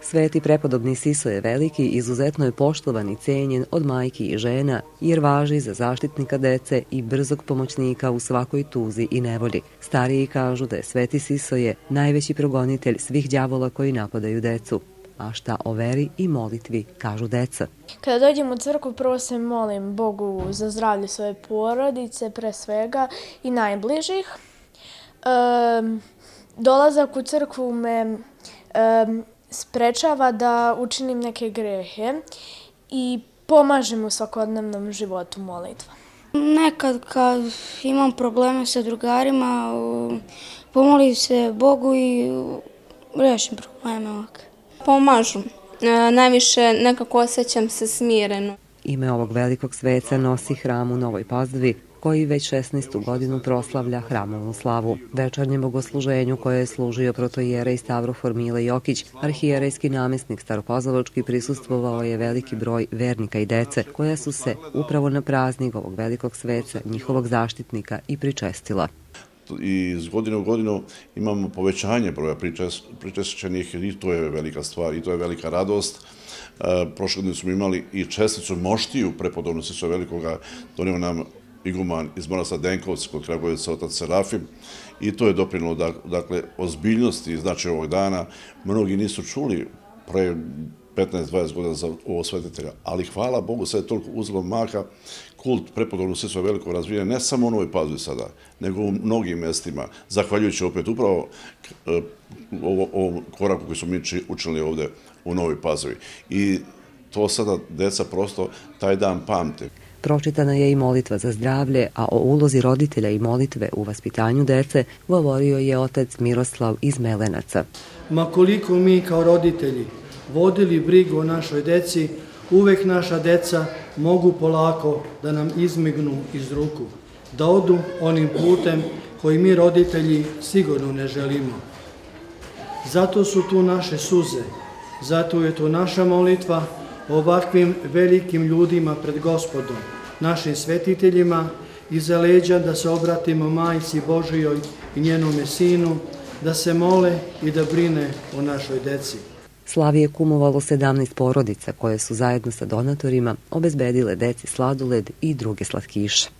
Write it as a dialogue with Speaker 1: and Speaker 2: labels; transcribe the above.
Speaker 1: Sveti prepodobni Siso je veliki, izuzetno je poštovan i cenjen od majki i žena, jer važi za zaštitnika dece i brzog pomoćnika u svakoj tuzi i nevolji. Stariji kažu da je Sveti Siso je najveći progonitelj svih đavola koji napadaju decu. A šta o veri i molitvi kažu deca?
Speaker 2: Kada dođem u crkvu, prvo se molim Bogu za zdravlje svoje porodice, pre svega, i najbližih. E, dolazak u crkvu me e, sprečava da učinim neke grehe i pomažem u svakodnevnom životu molitva.
Speaker 3: Nekad kad imam probleme sa drugarima, pomolim se Bogu i rešim probleme ovak.
Speaker 4: Pomažu. E, najviše nekako osjećam se smireno.
Speaker 1: Ime ovog velikog sveca nosi hram u Novoj Pazovi, koji već 16. godinu proslavlja hramovnu slavu. Večernjem bogosluženju koje je služio protojera i Stavrofor Mile Jokić, arhijerejski namestnik Staropozovački prisustvovao je veliki broj vernika i dece, koja su se upravo na praznik ovog velikog sveca, njihovog zaštitnika i pričestila
Speaker 5: i iz godine u godinu imamo povećanje broja pričešćenih i to je velika stvar i to je velika radost. E, prošle godine smo imali i česticu moštiju prepodobno se velikoga, donio nam iguman iz Monasa Denkovca kod otac Serafim, i to je doprinilo, dakle, ozbiljnosti i značaj ovog dana. Mnogi nisu čuli pre 15-20 godina za ovo svetitelja, ali hvala Bogu, sad je toliko uzelo maha, kult prepodobno sve veliko razvijen, ne samo u Novoj Pazovi sada, nego u mnogim mestima, zahvaljujući opet upravo e, ovom koraku koji smo mi učili ovde u Novoj Pazovi. I to sada deca prosto taj dan pamte.
Speaker 1: Pročitana je i molitva za zdravlje, a o ulozi roditelja i molitve u vaspitanju dece govorio je otac Miroslav iz Melenaca.
Speaker 6: Ma koliko mi kao roditelji vodili brigu o našoj deci, uvek naša deca mogu polako da nam izmignu iz ruku, da odu onim putem koji mi roditelji sigurno ne želimo. Zato su tu naše suze, zato je tu naša molitva, ovakvim velikim ljudima pred gospodom, našim svetiteljima, iza leđa da se obratimo majci Božijoj i njenome sinu, da se mole i da brine o našoj deci.
Speaker 1: Slavi je kumovalo 17 porodica koje su zajedno sa donatorima obezbedile deci sladoled i druge slatkiše.